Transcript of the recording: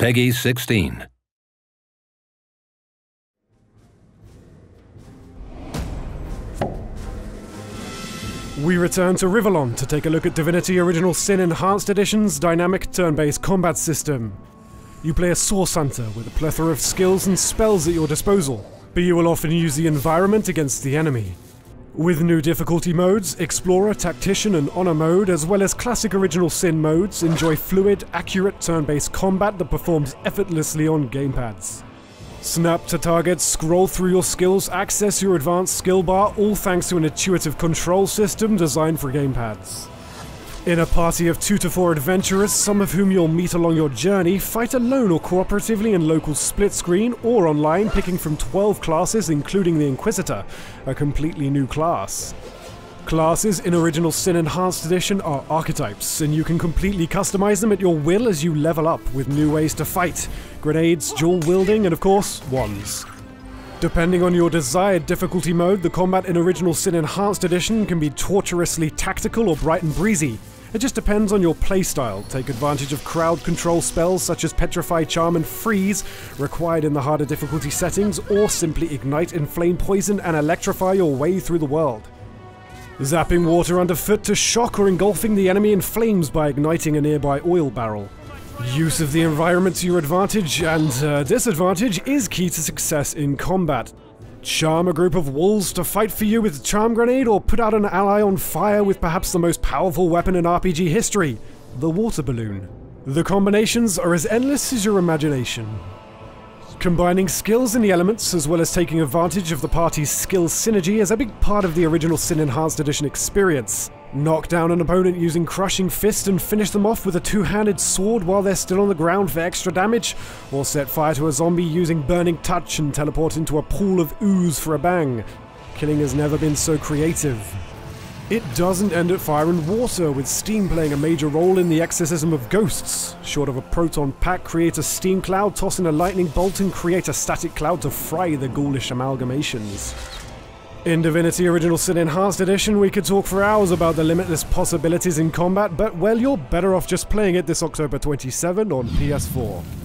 PEGI 16. We return to Rivellon to take a look at Divinity Original Sin Enhanced Edition's dynamic turn-based combat system. You play a Source Hunter with a plethora of skills and spells at your disposal, but you will often use the environment against the enemy. With new difficulty modes, Explorer, Tactician, and Honor mode, as well as classic Original Sin modes, enjoy fluid, accurate turn-based combat that performs effortlessly on gamepads. Snap to targets, scroll through your skills, access your advanced skill bar, all thanks to an intuitive control system designed for gamepads. In a party of two to four adventurers, some of whom you'll meet along your journey, fight alone or cooperatively in local split screen or online, picking from 12 classes, including the Inquisitor, a completely new class. Classes in Original Sin Enhanced Edition are archetypes, and you can completely customize them at your will as you level up with new ways to fight grenades, dual wielding, and of course, wands. Depending on your desired difficulty mode, the combat in Original Sin Enhanced Edition can be torturously tactical or bright and breezy. It just depends on your playstyle. Take advantage of crowd control spells such as Petrify, Charm, and Freeze, required in the harder difficulty settings, or simply ignite, inflame, poison, and electrify your way through the world. Zapping water underfoot to shock or engulfing the enemy in flames by igniting a nearby oil barrel. Use of the environment to your advantage and uh, disadvantage is key to success in combat. Charm a group of wolves to fight for you with Charm Grenade, or put out an ally on fire with perhaps the most powerful weapon in RPG history the Water Balloon. The combinations are as endless as your imagination. Combining skills in the elements, as well as taking advantage of the party's skill synergy, is a big part of the original Sin Enhanced Edition experience. Knock down an opponent using Crushing Fist and finish them off with a two-handed sword while they're still on the ground for extra damage, or set fire to a zombie using Burning Touch and teleport into a pool of ooze for a bang. Killing has never been so creative. It doesn't end at fire and water, with steam playing a major role in the exorcism of ghosts. Short of a proton pack, create a steam cloud, toss in a lightning bolt, and create a static cloud to fry the ghoulish amalgamations. In Divinity Original Sin Enhanced Edition, we could talk for hours about the limitless possibilities in combat, but well, you're better off just playing it this October 27 on PS4.